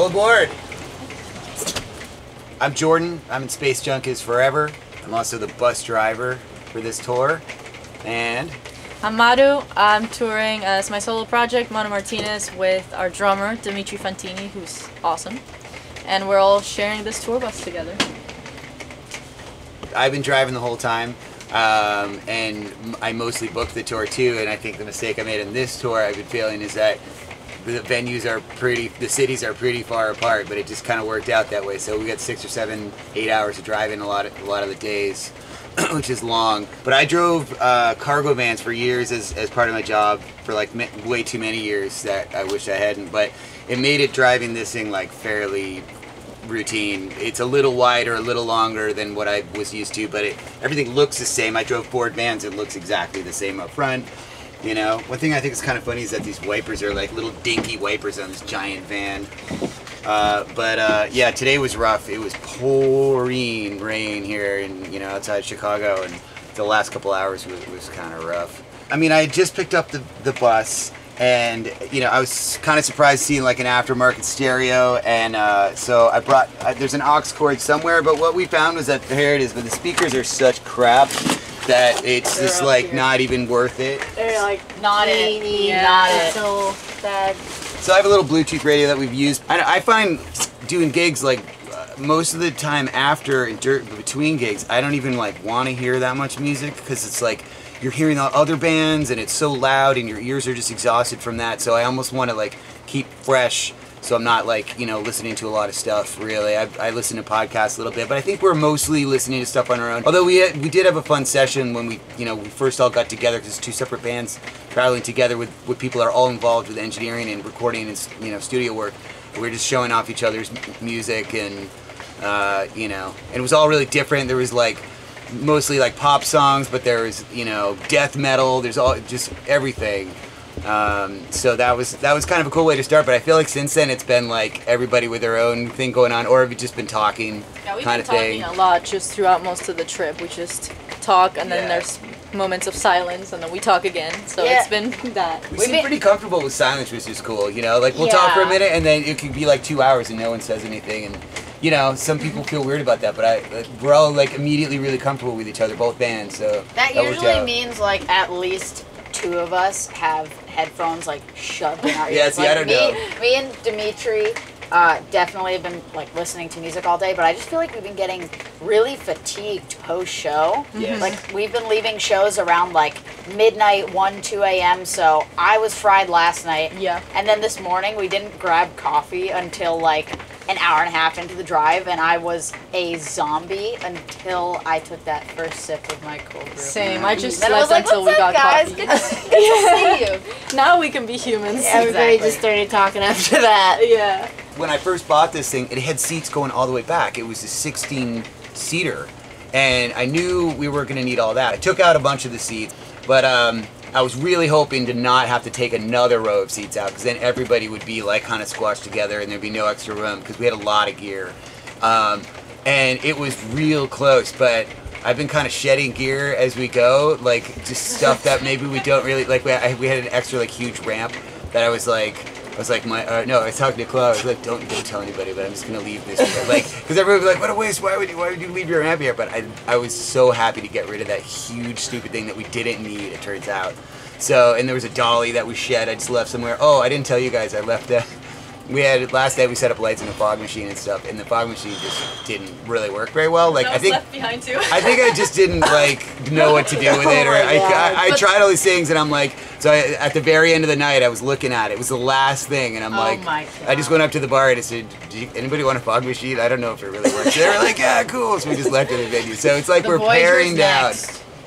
All aboard! I'm Jordan. I'm in Space Junk Is Forever. I'm also the bus driver for this tour. And I'm Maru. I'm touring as my solo project, Maru Martinez, with our drummer, Dimitri Fantini, who's awesome. And we're all sharing this tour bus together. I've been driving the whole time. Um, and I mostly booked the tour too. And I think the mistake I made in this tour, I've been feeling, is that the venues are pretty, the cities are pretty far apart. But it just kind of worked out that way. So we got six or seven, eight hours of driving a lot of a lot of the days, which is long. But I drove uh, cargo vans for years as, as part of my job for like way too many years that I wish I hadn't. But it made it driving this thing like fairly routine. It's a little wider, a little longer than what I was used to, but it, everything looks the same. I drove Ford vans; it looks exactly the same up front. You know, one thing I think is kind of funny is that these wipers are like little dinky wipers on this giant van. Uh, but uh, yeah, today was rough. It was pouring rain here, in you know, outside Chicago, and the last couple hours was, was kind of rough. I mean, I just picked up the the bus, and you know, I was kind of surprised seeing like an aftermarket stereo, and uh, so I brought. Uh, there's an aux cord somewhere, but what we found was that here it is. But the speakers are such crap that it's They're just like here. not even worth it. They're like Not it. Yeah. not Not it. it. So bad. So I have a little Bluetooth radio that we've used. I, I find doing gigs like uh, most of the time after and dur- between gigs, I don't even like want to hear that much music because it's like you're hearing the other bands and it's so loud and your ears are just exhausted from that. So I almost want to like keep fresh. So I'm not like you know listening to a lot of stuff really. I, I listen to podcasts a little bit, but I think we're mostly listening to stuff on our own. Although we we did have a fun session when we you know we first all got together because two separate bands traveling together with with people that are all involved with engineering and recording and you know studio work. We were just showing off each other's music and uh, you know, and it was all really different. There was like mostly like pop songs, but there was you know death metal. There's all just everything. Um, so that was that was kind of a cool way to start. But I feel like since then it's been like everybody with their own thing going on, or have you just been talking Yeah, we've kind been of thing? a lot just throughout most of the trip. We just talk, and then Yeah. there's moments of silence, and then we talk again. So Yeah. it's been that. We We've seem been- pretty comfortable with silence, which is cool. You know, like we'll talk for a minute, and then it could be like two hours and no one says anything, and you know, some people feel weird about that, but I uh, we're all like immediately really comfortable with each other, both bands. So That worked usually means like at least two of us have headphones like shoved in our ears. Yeah, see, like, I don't me, know. Me and Dimitri uh, definitely have been like listening to music all day, but I just feel like we've been getting really fatigued post show. Yes. Like we've been leaving shows around like midnight, one, two a.m. So I was fried last night. Yeah. And then this morning we didn't grab coffee until like an hour and a half into the drive, and I was a zombie until I took that first sip of my cold brew. Same. I just Then I slept like, until we up, got guys? coffee. Good to, good to see you." now we can be humans. Everybody Exactly. just started talking after that. Yeah. when I first bought this thing, it had seats going all the way back. It was a 16 seater, and I knew we were going to need all that. I took out a bunch of the seats, but um, I was really hoping to not have to take another row of seats out because then everybody would be like kind of squashed together and there'd be no extra room because we had a lot of gear. Um, and it was real close, but I've been kind of shedding gear as we go, like just stuff that maybe we don't really like. We, I, we had an extra like huge ramp that I was like, was like, my uh, no, I was talking to Chloe. I was like, don't don't tell anybody, but I'm just gonna leave this like because everybody was like, what a waste. Why would you why would you leave your amp here? But I I was so happy to get rid of that huge stupid thing that we didn't need. It turns out. So and there was a dolly that we shed. I just left somewhere. Oh, I didn't tell you guys. I left that. We had last night we set up lights in the fog machine and stuff, and the fog machine just didn't really work very well. Like I was think left behind too. I think I just didn't like know what to do with oh it, or Oh I, I, I tried all these things, and I'm like, so I, at the very end of the night, I was looking at it. It was the last thing, and I'm Oh like, I just went up to the bar and I said, Do you, anybody want a fog machine? I don't know if it really works. They were like, yeah, cool. So we just left it at the venue. So it's like The we're Voyager's paring down.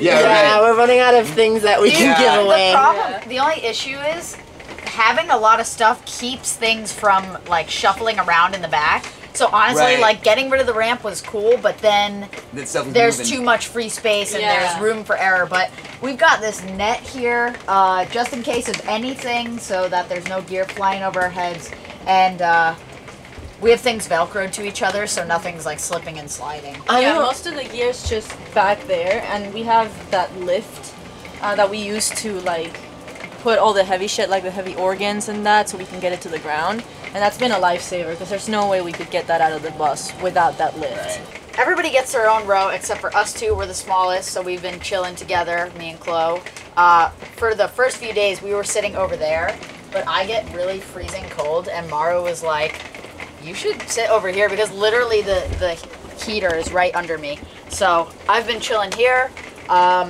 Yeah, Yeah, right. we're running out of things that we can give away. The problem, Yeah. the only issue is having a lot of stuff keeps things from like shuffling around in the back. So honestly, Right. like getting rid of the ramp was cool, but then That stuff was there's moving. too much free space and Yeah. there's room for error. But we've got this net here, uh, just in case of anything, so that there's no gear flying over our heads, and uh, we have things velcroed to each other, so nothing's like slipping and sliding. I yeah, don't- most of the gear's just back there, and we have that lift uh, that we use to like put all the heavy shit, like the heavy organs and that, so we can get it to the ground. and that's been a lifesaver because there's no way we could get that out of the bus without that lift. Everybody gets their own row except for us two. We're the smallest, so we've been chilling together, me and Chloe. Uh, for the first few days, we were sitting over there, but I get really freezing cold, and Maru was like, "You should sit over here because literally the the heater is right under me." So I've been chilling here. Um,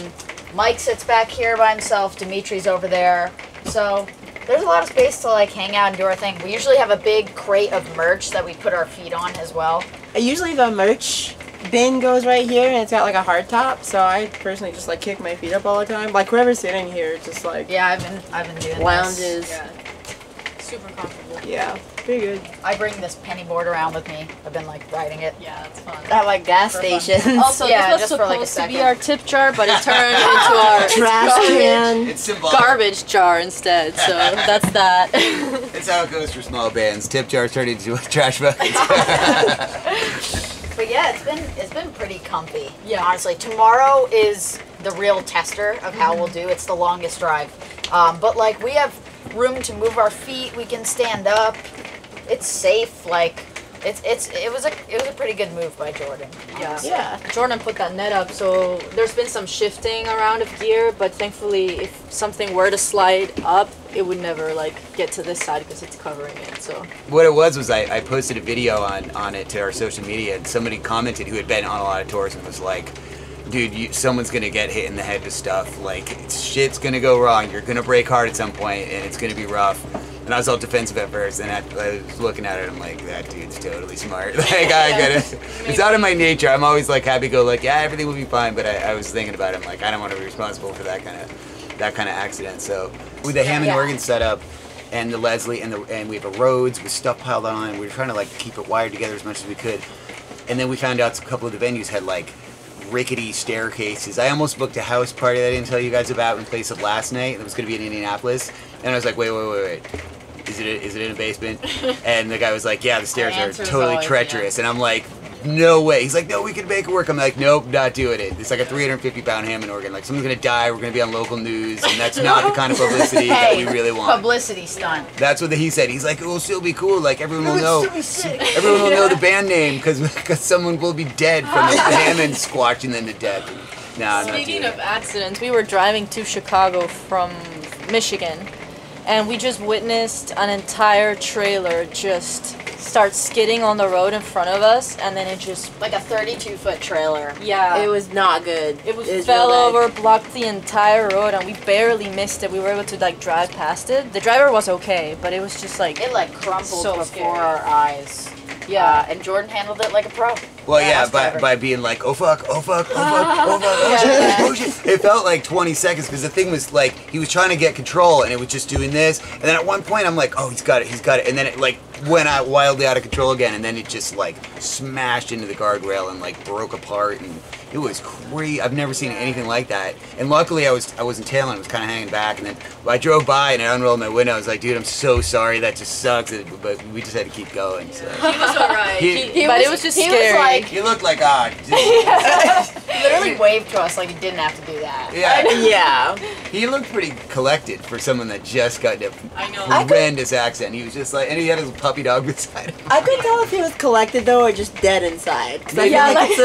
Mike sits back here by himself. Dimitri's over there. So there's a lot of space to like hang out and do our thing. We usually have a big crate of merch that we put our feet on as well. Uh, usually the merch bin goes right here and it's got like a hard top, so I personally just like kick my feet up all the time. Like whoever's sitting here just like Yeah, I've been I've been doing this. lounges. Yeah. Super comfortable. Yeah, pretty good. I bring this penny board around with me. I've been like riding it. Yeah, it's fun. At like gas For fun. stations. Also, Yeah, this was just for, like, a supposed to be our tip jar, but it turned into our trash can. It's symbolic. garbage jar instead. So that's that. That's how it goes for small bands. Tip jars turn into a trash buckets. But yeah, it's been it's been pretty comfy. Yeah. Honestly, tomorrow is the real tester of how we'll do. It's the longest drive. Um, but like we have room to move our feet. We can stand up. It's safe. Like it's it's it was a it was a pretty good move by Jordan. Yeah. Yeah. Jordan put that net up, so there's been some shifting around of gear, but thankfully, if something were to slide up, it would never like get to this side because it's covering it. So what it was was I, I posted a video on on it to our social media, and somebody commented who had been on a lot of tours and was like, "Dude, you, someone's gonna get hit in the head with stuff. Like shit's gonna go wrong. You're gonna break hard at some point, and it's gonna be rough." And I was all defensive at first, and I, I was looking at it. I'm like, "That dude's totally smart. like I gotta, It's out of my nature. I'm always like happy go like, yeah, everything will be fine. But I, I was thinking about it. I'm like, I don't want to be responsible for that kind of that kind of accident. So with the Hammond Yeah. organ setup and the Leslie and the and we have a Rhodes with stuff piled on. and We were trying to like keep it wired together as much as we could. And then we found out a couple of the venues had like rickety staircases. I almost booked a house party that I didn't tell you guys about in place of last night. It was going to be in Indianapolis, and I was like, wait, wait, wait, wait. Is it is it in a basement? and the guy was like, yeah, the stairs are totally always treacherous. And I'm like, no way. He's like, no, we can make it work. I'm like, nope, not doing it. It's like a 350 pound Hammond organ. Like someone's gonna die. We're gonna be on local news, and that's not the kind of publicity that we really want. Publicity stunt. That's what he said. He's like, it will still be cool. Like everyone will know. Everyone will know the band name because someone will be dead from the Hammond squashing them to death. Nah, Speaking of accidents, we were driving to Chicago from Michigan, and we just witnessed an entire trailer just start skidding on the road in front of us, and then it just Like a 32 foot trailer. yeah, It was not good. It was It's fell over, blocked the entire road, and we barely missed it. We were able to like drive past it. The driver was okay, but it was just like It like crumpled So before scary. our eyes. Yeah. And Jordan handled it like a pro. Well, yeah, Badass by, by being like, oh fuck, oh fuck, oh fuck, oh fuck, oh shit, oh shit. It felt like 20 seconds because the thing was like, he was trying to get control and it was just doing this. And then at one point, I'm like, oh, he's got it, he's got it. And then it like went out wildly out of control again. And then it just like smashed into the guardrail and like broke apart. And it was crazy. I've never seen anything like that. And luckily, I was I wasn't tailing, I was kind of hanging back. And then I drove by and I unrolled my window. I was like, dude, I'm so sorry. That just sucks. But we just had to keep going. So. he was alright. He- He but was- it was just he was scary. like- He looked like ah, just- He literally waved to us like he didn't have to do that. yeah. Yeah. He looked pretty collected for someone that just got into I know. I could- horrendous accent. He was just like, and he had his puppy dog beside him. I couldn't tell if he was collected though or just dead inside. 'Cause I feel Yeah, like, like- it's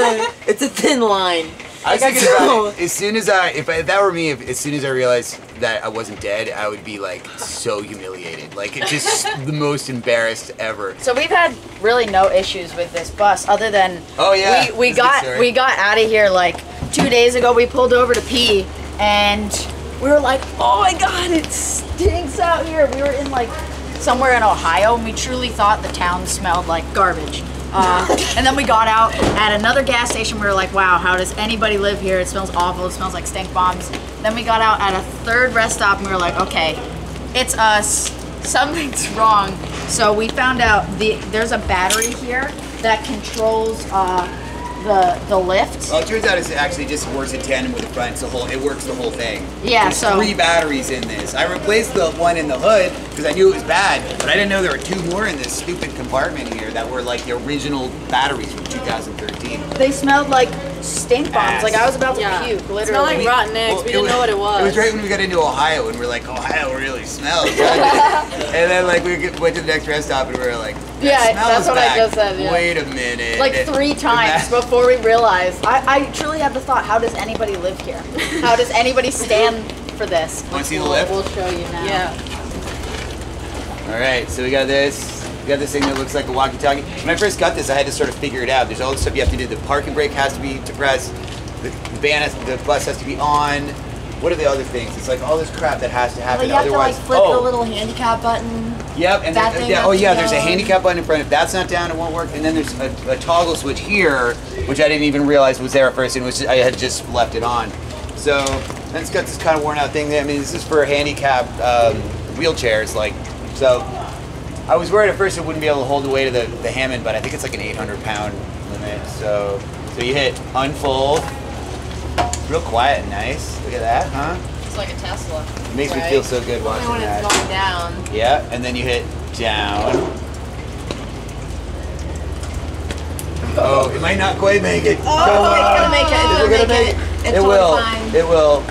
a it's a thin line. I was Like, I thinking could about tell. it. As soon as I, if, I, if that were me, if, as soon as I realized that I wasn't dead, I would be like so humiliated. Like just the most embarrassed ever. So we've had really no issues with this bus other than Oh yeah. we, we That's a good got we got out of here like two days ago. We pulled over to pee and we were like, oh my god, it stinks out here. We were in like somewhere in Ohio and we truly thought the town smelled like garbage. Uh, and then we got out at another gas station. We were like, wow, how does anybody live here? It smells awful. It smells like stink bombs. Then we got out at a third rest stop and we were like, okay, it's us. Something's wrong. So we found out the there's a battery here that controls uh, the the lift. Well, it turns out it's actually just works in tandem with the front. It's the whole. It works the whole thing. Yeah, There's so- three batteries in this. I replaced the one in the hood because I knew it was bad, but I didn't know there were two more in this stupid compartment here that were like the original batteries from 2013. They smelled like stink bombs. Like I was about to Yeah. puke, literally. smelled like rotten eggs. Well, we didn't know what it was. It was right when we got into Ohio, and we're like, Ohio really smells. and then like we went to the next rest stop, and we were like, that Yeah, smells that's what I back. just said, yeah. Wait a minute. like three times before we realized. I, I truly had the thought: How does anybody live here? How does anybody stand for this? Want to see the We'll, lift? we'll show you now. Yeah. All right, so we got this. Got this thing that looks like a walkie-talkie. When I first got this, I had to sort of figure it out. There's all this stuff you have to do. The parking brake has to be depressed. The, the van, has, the bus has to be on. What are the other things? It's like all this crap that has to Well, happen. you have to like Otherwise, flip oh, the little handicap button. Yep, and that thing yeah, oh yeah, there's a handicap button in front. If that's not down, it won't work. And then there's a, a toggle switch here, which I didn't even realize was there at first, and which I had just left it on. So then it's got this kind of worn out thing. There. I mean, this is for handicapped um, wheelchairs, like so. I was worried at first it wouldn't be able to hold the weight of the, the Hammond, but I think it's like an 800 pound limit. So so you hit unfold, real quiet and nice. Look at that, huh? It's like a Tesla. It makes me feel so good watching Only when that. it's going down. Yeah, and then you hit down. Oh, it might not quite make it. Oh, Come it's on. gonna make it. It's gonna it make make it. it? It will. fine. It will.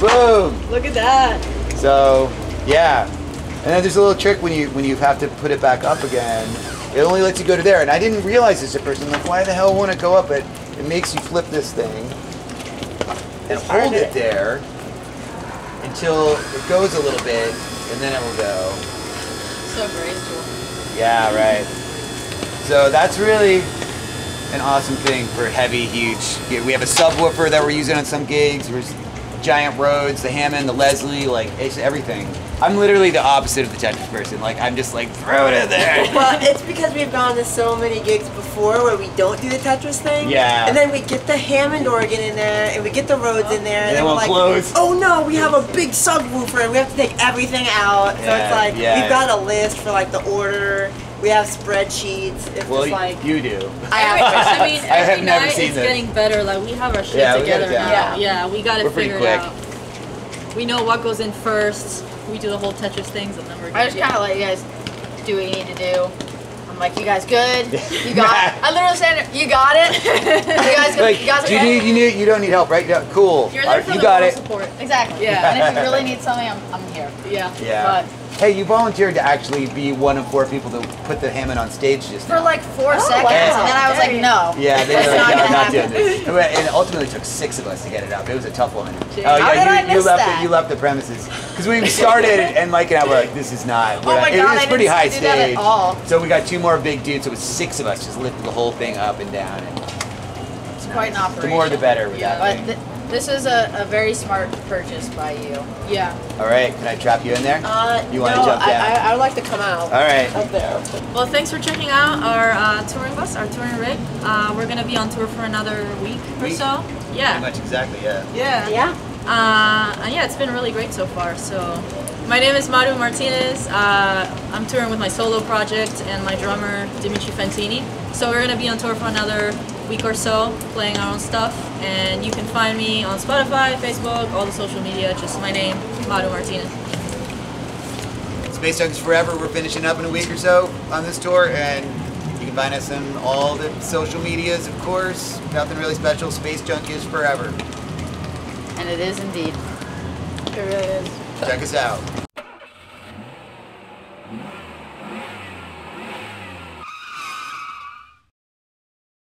Boom. Look at that. So, yeah. And then there's a little trick when you when you have to put it back up again. It only lets you go to there, and I didn't realize this at first. I'm like, why the hell won't it go up? But it makes you flip this thing and hold it there until it goes a little bit, and then it will go. So graceful. Yeah, right. So that's really an awesome thing for heavy, huge. We have a subwoofer that we're using on some gigs. There's giant Rhodes, the Hammond, the Leslie, like it's everything. I'm literally the opposite of the Tetris person. Like I'm just like throw it in there. Well, it's because we've gone to so many gigs before where we don't do the Tetris thing. Yeah. And then we get the Hammond organ in there, and we get the Rhodes in there, and, And then we're like, close. oh no, we have a big subwoofer, and we have to take everything out. So Yeah, it's like yeah. we've got a list for like the order. We have spreadsheets. It's Well, just like you do. I Every- have. I mean, I have every never night seen it's this. getting better. Like we have our shit Yeah, we got it together down. now. Yeah, we got it We're pretty figured quick. out. We know what goes in first. We do the whole Tetris things, and then we're I just kind of let you guys do what you need to do. I'm like, you guys good? You got it. I literally said, you got it. You guys, Like, you guys do you need you need you don't need help, right? Yeah, cool. You're there right, for you the got it. support. Exactly. Yeah. And if you really need something, I'm, I'm here. Yeah. Yeah. But Hey, you volunteered to actually be one of four people to put the Hammond on stage just for now. like four Oh, seconds, wow. and then I was like, Dang. no. Yeah, they were like, not "No, not doing this. And it ultimately took six of us to get it up. It was a tough one. Oh How yeah, did you, I you left that? The, you left the premises because we started and Mike and I were like, this is not. we're Oh not- my it God, was I pretty didn't high do that at stage. all. So we got two more big dudes. So it was six of us just lifted the whole thing up and down. And It's quite an operation. the more the better with Yeah. That But thing. th- this is a, a very smart purchase by you. Yeah. All right, can I trap you in there? uh, You no, wanna jump I, down? I, I would like to come out. All right. Up there. Well, thanks for checking out our uh, touring bus, our touring rig. Uh, we're gonna be on tour for another week or Week? so. Pretty Yeah. much exactly. Yeah. Yeah. Yeah. Uh, and yeah, it's been really great so far. So, my name is Maru Martinez. Uh, I'm touring with my solo project and my drummer Dimitri Fantini. So we're gonna be on tour for another week or so, playing our own stuff. And you can find me on Spotify, Facebook, all the social media. Just my name, Maru Martinez. Space Junk is forever. We're finishing up in a week or so on this tour, and you can find us on all the social medias, of course. Nothing really special. Space Junk is forever. And it is indeed. It really is. Check us out.